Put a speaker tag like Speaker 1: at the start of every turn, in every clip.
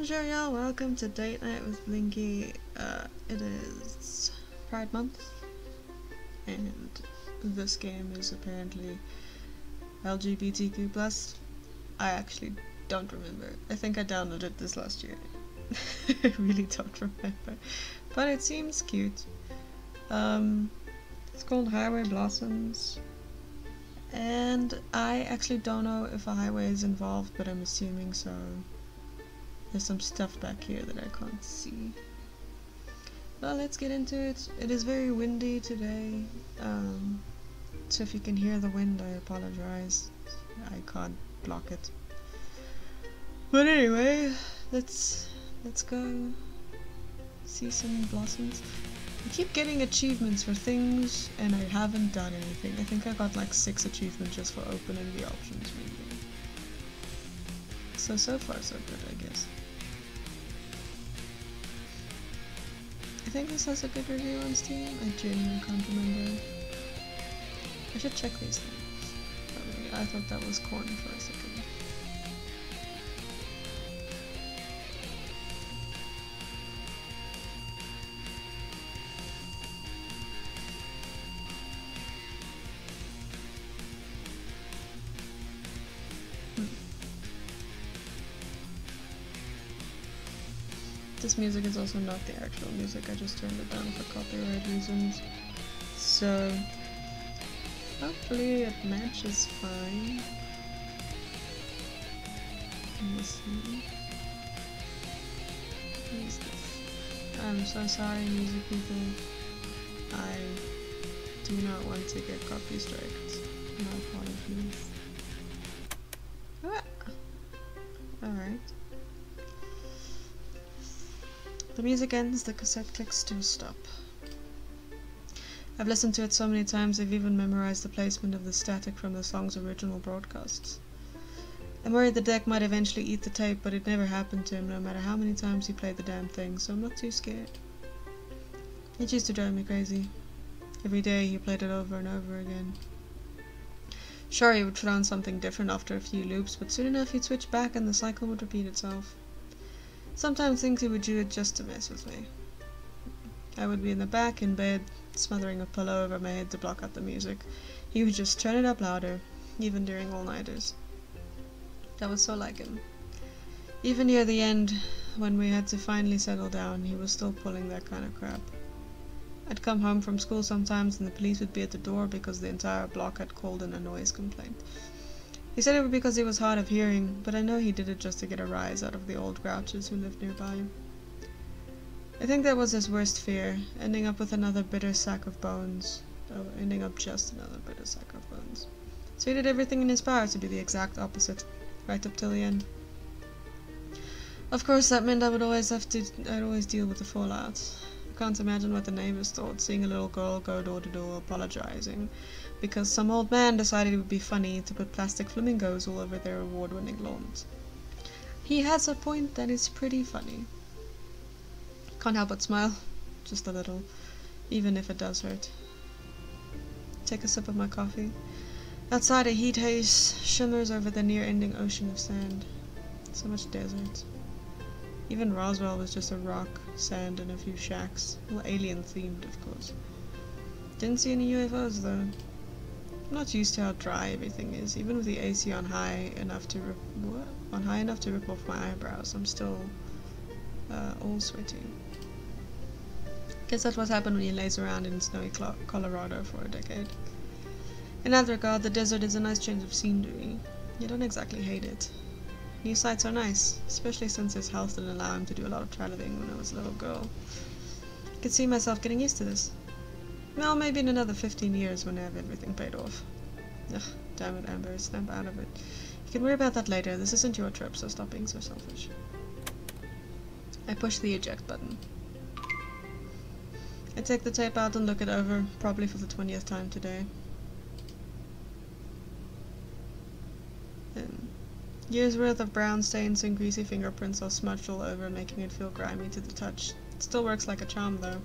Speaker 1: Bonjour y'all, welcome to Date Night with Blinky. Uh, it is Pride Month, and this game is apparently LGBTQ+. plus. I actually don't remember. I think I downloaded this last year. I really don't remember. But it seems cute. Um, it's called Highway Blossoms. And I actually don't know if a highway is involved, but I'm assuming so. There's some stuff back here that I can't see. Well, let's get into it. It is very windy today. Um, so if you can hear the wind, I apologize. I can't block it. But anyway, let's let's go see some blossoms. I keep getting achievements for things, and I haven't done anything. I think I got like six achievements just for opening the options menu. So, so far so good, I guess. I think this has a good review on Steam. I genuinely can't remember. I should check these things. I thought that was corn for This music is also not the actual music, I just turned it down for copyright reasons. So, hopefully it matches fine. Let me see. This? I'm so sorry, music people. I do not want to get copy striked. My apologies. Ah. Alright. The music ends, the cassette clicks to stop. I've listened to it so many times I've even memorized the placement of the static from the song's original broadcasts. I'm worried the deck might eventually eat the tape, but it never happened to him no matter how many times he played the damn thing, so I'm not too scared. It used to drive me crazy. Every day he played it over and over again. Sure, he would put on something different after a few loops, but soon enough he'd switch back and the cycle would repeat itself. Sometimes think he would do it just to mess with me. I would be in the back in bed, smothering a pillow over my head to block out the music. He would just turn it up louder, even during all-nighters. That was so like him. Even near the end, when we had to finally settle down, he was still pulling that kind of crap. I'd come home from school sometimes and the police would be at the door because the entire block had called in a noise complaint. He said it was because he was hard of hearing, but I know he did it just to get a rise out of the old grouches who lived nearby. I think that was his worst fear, ending up with another bitter sack of bones. Or ending up just another bitter sack of bones. So he did everything in his power to do the exact opposite, right up till the end. Of course, that meant I would always have to, I'd always deal with the fallout. I can't imagine what the neighbors thought, seeing a little girl go door to door apologizing because some old man decided it would be funny to put plastic flamingos all over their award-winning lawns. He has a point that is pretty funny. Can't help but smile, just a little, even if it does hurt. Take a sip of my coffee. Outside a heat haze shimmers over the near-ending ocean of sand. So much desert. Even Roswell was just a rock, sand, and a few shacks. Well, alien themed, of course. Didn't see any UFOs though. I'm not used to how dry everything is. Even with the AC on high enough to rip, what? on high enough to rip off my eyebrows, I'm still uh, all sweating. Guess that's what's happened when you laze around in snowy Colorado for a decade. In that regard, the desert is a nice change of scenery. You don't exactly hate it. New sights are nice, especially since his health didn't allow him to do a lot of traveling when I was a little girl. I could see myself getting used to this. Well, maybe in another 15 years when I have everything paid off. Ugh, damn it, Amber, snap out of it. You can worry about that later. This isn't your trip, so stop being so selfish. I push the eject button. I take the tape out and look it over, probably for the 20th time today. Um, years worth of brown stains and greasy fingerprints are smudged all over, making it feel grimy to the touch. It still works like a charm, though.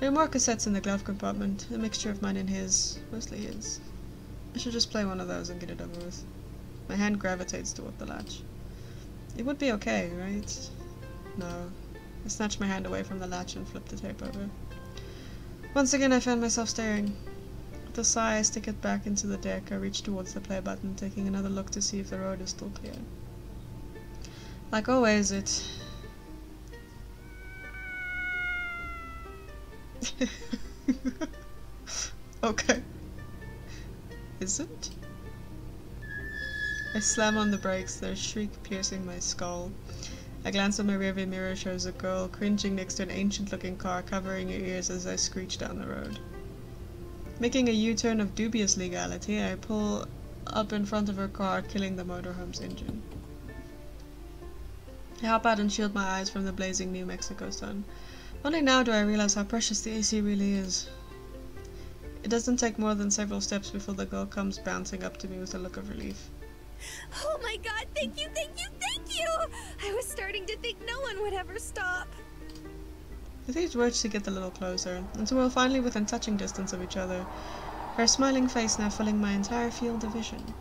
Speaker 1: There are more cassettes in the glove compartment, a mixture of mine and his, mostly his. I should just play one of those and get it over with. My hand gravitates toward the latch. It would be okay, right? No. I snatch my hand away from the latch and flip the tape over. Once again, I found myself staring. With a sigh, I stick it back into the deck. I reach towards the play button, taking another look to see if the road is still clear. Like always, it. okay. Is it? I slam on the brakes, their shriek piercing my skull. A glance at my rearview mirror shows a girl cringing next to an ancient looking car covering her ears as I screech down the road. Making a U-turn of dubious legality, I pull up in front of her car, killing the motorhome's engine. I hop out and shield my eyes from the blazing New Mexico sun. Only now do I realize how precious the AC really is. It doesn't take more than several steps before the girl comes bouncing up to me with a look of relief.
Speaker 2: Oh my god, thank you, thank you, thank you! I was starting to think no one would ever stop.
Speaker 1: With these words, she gets a little closer, until we're finally within touching distance of each other, her smiling face now filling my entire field of vision.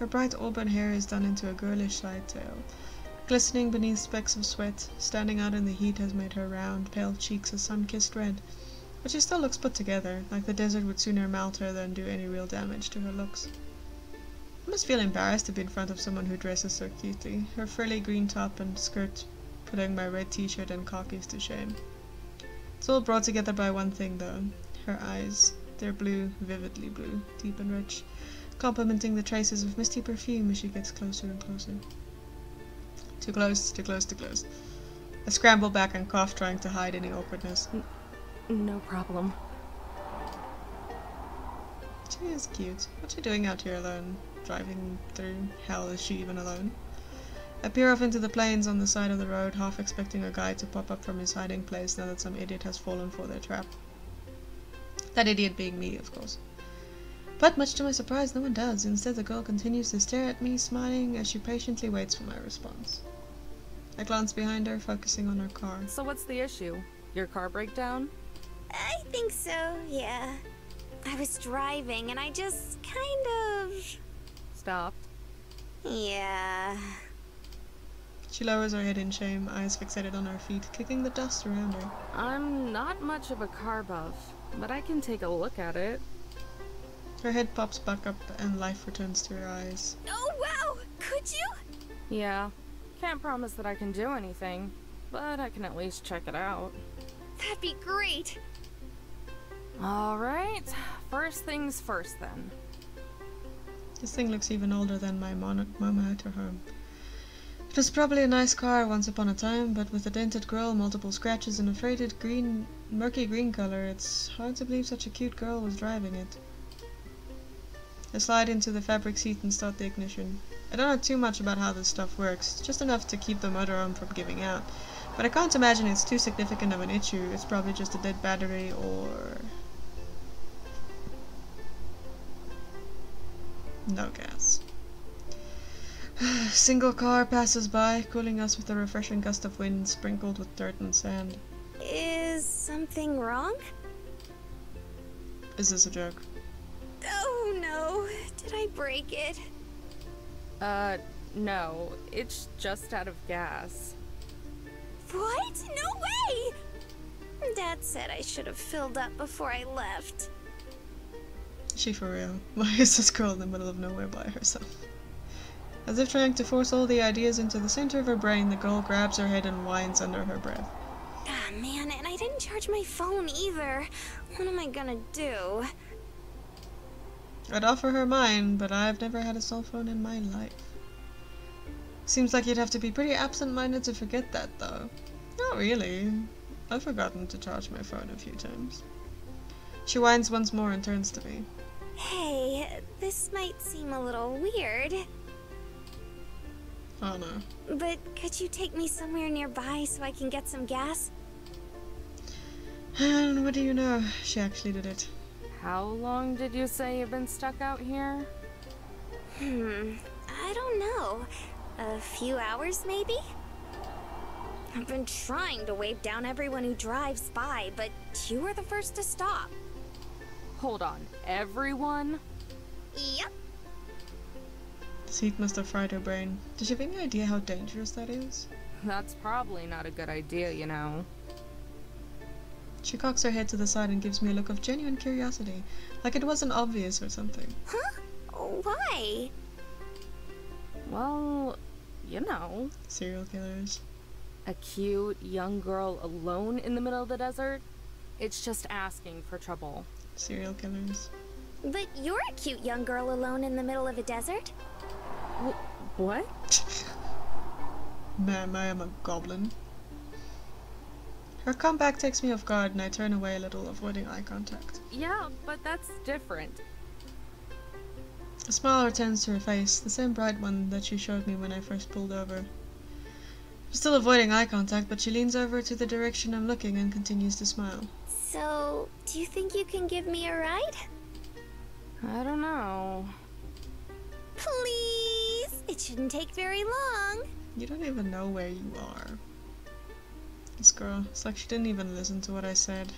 Speaker 1: Her bright auburn hair is done into a girlish side tail. Glistening beneath specks of sweat, standing out in the heat has made her round, pale cheeks a sun-kissed red, but she still looks put together, like the desert would sooner melt her than do any real damage to her looks. I must feel embarrassed to be in front of someone who dresses so cutely, her frilly green top and skirt putting my red t-shirt and khakis to shame. It's all brought together by one thing though, her eyes. They're blue, vividly blue, deep and rich, complementing the traces of misty perfume as she gets closer and closer. Too close, too close, too close. I scramble back and cough, trying to hide any awkwardness.
Speaker 2: No problem.
Speaker 1: She is cute. What's she doing out here alone? Driving through hell, is she even alone? I peer off into the plains on the side of the road, half expecting a guy to pop up from his hiding place now that some idiot has fallen for their trap. That idiot being me, of course. But much to my surprise, no one does. Instead, the girl continues to stare at me, smiling as she patiently waits for my response. I glance behind her, focusing on her car.
Speaker 3: So what's the issue? Your car breakdown?
Speaker 2: I think so, yeah. I was driving and I just kind of.
Speaker 3: Stopped.
Speaker 2: Yeah.
Speaker 1: She lowers her head in shame, eyes fixated on her feet, kicking the dust around her.
Speaker 3: I'm not much of a car buff, but I can take a look at it.
Speaker 1: Her head pops back up and life returns to her eyes.
Speaker 2: Oh, wow! Could you?
Speaker 3: Yeah. Can't promise that I can do anything, but I can at least check it out.
Speaker 2: That'd be great.
Speaker 3: Alright, first things first then.
Speaker 1: This thing looks even older than my mon- mama at her home. It was probably a nice car once upon a time, but with a dented grille, multiple scratches, and a faded green, murky green color, it's hard to believe such a cute girl was driving it. I slide into the fabric seat and start the ignition. I don't know too much about how this stuff works, just enough to keep the motorhome from giving out. But I can't imagine it's too significant of an issue, it's probably just a dead battery or... No gas. Single car passes by, cooling us with a refreshing gust of wind sprinkled with dirt and sand.
Speaker 2: Is something wrong?
Speaker 1: Is this a joke?
Speaker 2: Oh no. Did I break it?
Speaker 3: Uh, no, it's just out of gas.
Speaker 2: What? No way! Dad said I should have filled up before I left.
Speaker 1: Is she for real? Why is this girl in the middle of nowhere by herself? As if trying to force all the ideas into the center of her brain, the girl grabs her head and whines under her breath.
Speaker 2: Ah, man, and I didn't charge my phone either. What am I gonna do?
Speaker 1: I'd offer her mine, but I've never had a cell phone in my life. Seems like you'd have to be pretty absent-minded to forget that, though. Not really. I've forgotten to charge my phone a few times. She whines once more and turns to me.
Speaker 2: Hey, this might seem a little weird,
Speaker 1: Oh no.
Speaker 2: but could you take me somewhere nearby so I can get some gas?
Speaker 1: And what do you know? She actually did it.
Speaker 3: How long did you say you've been stuck out here?
Speaker 2: Hmm, I don't know. A few hours, maybe? I've been trying to wave down everyone who drives by, but you were the first to stop.
Speaker 3: Hold on, everyone?
Speaker 2: Yep.
Speaker 1: This heat must have fried her brain. Does she have any idea how dangerous that is?
Speaker 3: That's probably not a good idea, you know.
Speaker 1: She cocks her head to the side and gives me a look of genuine curiosity, like it wasn't obvious or something.
Speaker 2: Huh? Why?
Speaker 3: Well, you know,
Speaker 1: Serial killers.
Speaker 3: a cute young girl alone in the middle of the desert. It's just asking for trouble.
Speaker 1: Serial killers.
Speaker 2: But you're a cute young girl alone in the middle of a desert.
Speaker 3: What?
Speaker 1: Ma'am, I am a goblin. Her comeback takes me off guard and I turn away a little, avoiding eye contact.
Speaker 3: Yeah, but that's different.
Speaker 1: A smile returns to her face, the same bright one that she showed me when I first pulled over. I'm still avoiding eye contact, but she leans over to the direction I'm looking and continues to smile.
Speaker 2: So, do you think you can give me a ride?
Speaker 3: I don't know.
Speaker 2: Please! It shouldn't take very long.
Speaker 1: You don't even know where you are. This girl, it's like she didn't even listen to what I said.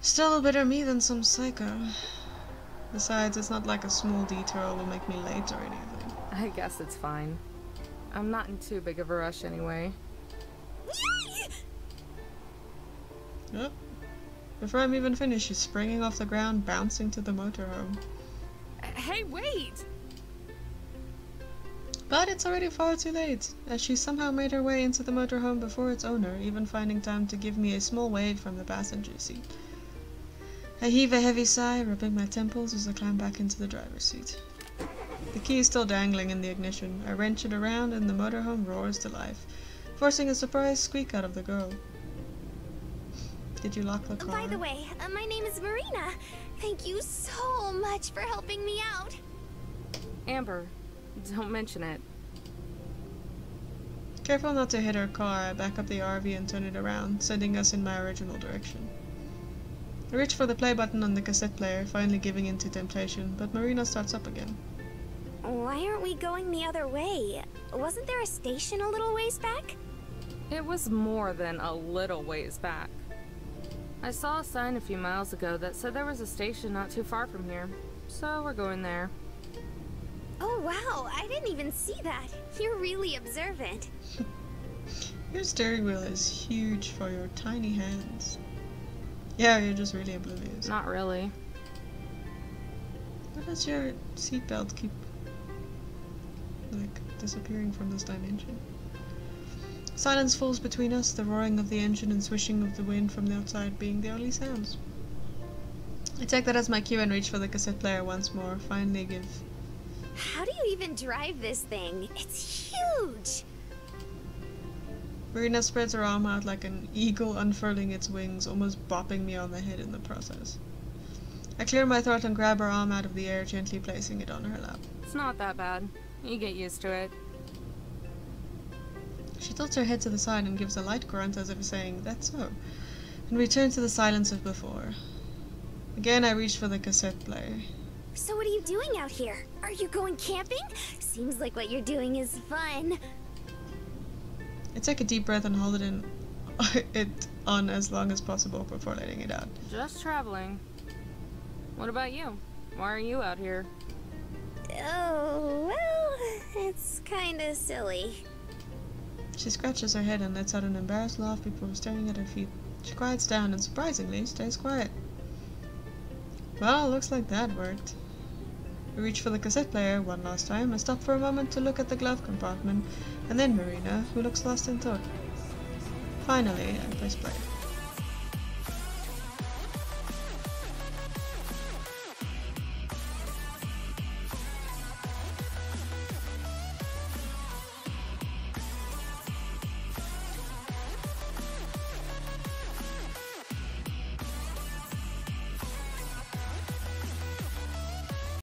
Speaker 1: Still a better me than some psycho. Besides, it's not like a small detour will make me late or anything.
Speaker 3: I guess it's fine. I'm not in too big of a rush anyway.
Speaker 2: Yay!
Speaker 1: Yep. Before I'm even finished, she's springing off the ground, bouncing to the motorhome.
Speaker 3: Hey, wait!
Speaker 1: But it's already far too late, as she somehow made her way into the motorhome before its owner, even finding time to give me a small wave from the passenger seat. I heave a heavy sigh, rubbing my temples as I climb back into the driver's seat. The key is still dangling in the ignition. I wrench it around and the motorhome roars to life, forcing a surprised squeak out of the girl. Did you lock the car?
Speaker 2: By the way, uh, my name is Marina. Thank you so much for helping me out.
Speaker 3: Amber, don't mention it.
Speaker 1: Careful not to hit her car, I back up the RV and turn it around, sending us in my original direction. I reach for the play button on the cassette player, finally giving in to temptation, but Marina starts up again.
Speaker 2: Why aren't we going the other way? Wasn't there a station a little ways back?
Speaker 3: It was more than a little ways back. I saw a sign a few miles ago that said there was a station not too far from here, so we're going there.
Speaker 2: Oh wow, I didn't even see that. You're really observant.
Speaker 1: Your steering wheel is huge for your tiny hands. Yeah, you're just really oblivious.
Speaker 3: Not really.
Speaker 1: Why does your seatbelt keep like disappearing from this dimension? Silence falls between us, the roaring of the engine and swishing of the wind from the outside being the only sounds. I take that as my cue and reach for the cassette player once more, finally give
Speaker 2: How do you even drive this thing? It's huge.
Speaker 1: Marina spreads her arm out like an eagle unfurling its wings, almost bopping me on the head in the process. I clear my throat and grab her arm out of the air, gently placing it on her lap.
Speaker 3: It's not that bad. You get used to it.
Speaker 1: She tilts her head to the side and gives a light grunt as if saying, That's so, and return to the silence of before. Again, I reach for the cassette player.
Speaker 2: So what are you doing out here? Are you going camping? Seems like what you're doing is fun.
Speaker 1: I take a deep breath and hold it in it on as long as possible before letting it out.
Speaker 3: Just traveling. What about you? Why are you out here?
Speaker 2: Oh, well, it's kinda silly.
Speaker 1: She scratches her head and lets out an embarrassed laugh before staring at her feet. She quiets down and surprisingly stays quiet. Well, looks like that worked. I reach for the cassette player one last time. I stop for a moment to look at the glove compartment, and then Marina, who looks lost in thought. Finally, I press play.